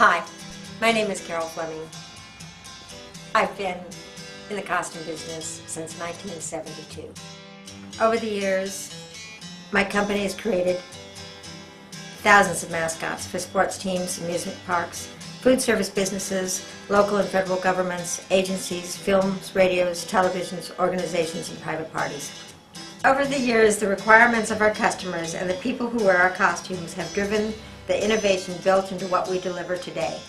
Hi, my name is Carol Flemming. I've been in the costume business since 1972. Over the years, my company has created thousands of mascots for sports teams, amusement parks, food service businesses, local and federal governments, agencies, films, radios, televisions, organizations, and private parties. Over the years, the requirements of our customers and the people who wear our costumes have driven the innovation built into what we deliver today.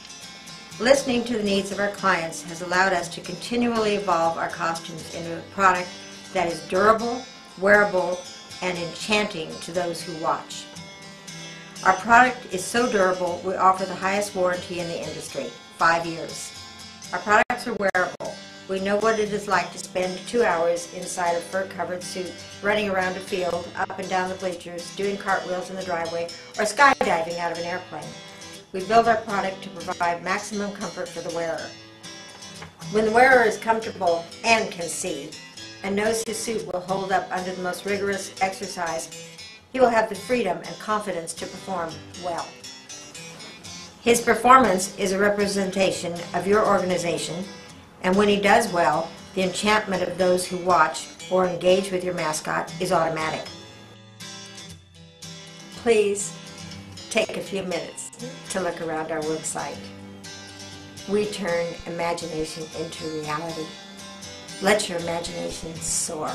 Listening to the needs of our clients has allowed us to continually evolve our costumes into a product that is durable, wearable, and enchanting to those who watch. Our product is so durable, we offer the highest warranty in the industry, five years. Our products are wearable. We know what it is like to spend two hours inside a fur-covered suit, running around a field, up and down the bleachers, doing cartwheels in the driveway, or skydiving out of an airplane. We build our product to provide maximum comfort for the wearer. When the wearer is comfortable and can see, and knows his suit will hold up under the most rigorous exercise, he will have the freedom and confidence to perform well. His performance is a representation of your organization, and when he does well, the enchantment of those who watch or engage with your mascot is automatic. Please take a few minutes to look around our website. We turn imagination into reality. Let your imagination soar.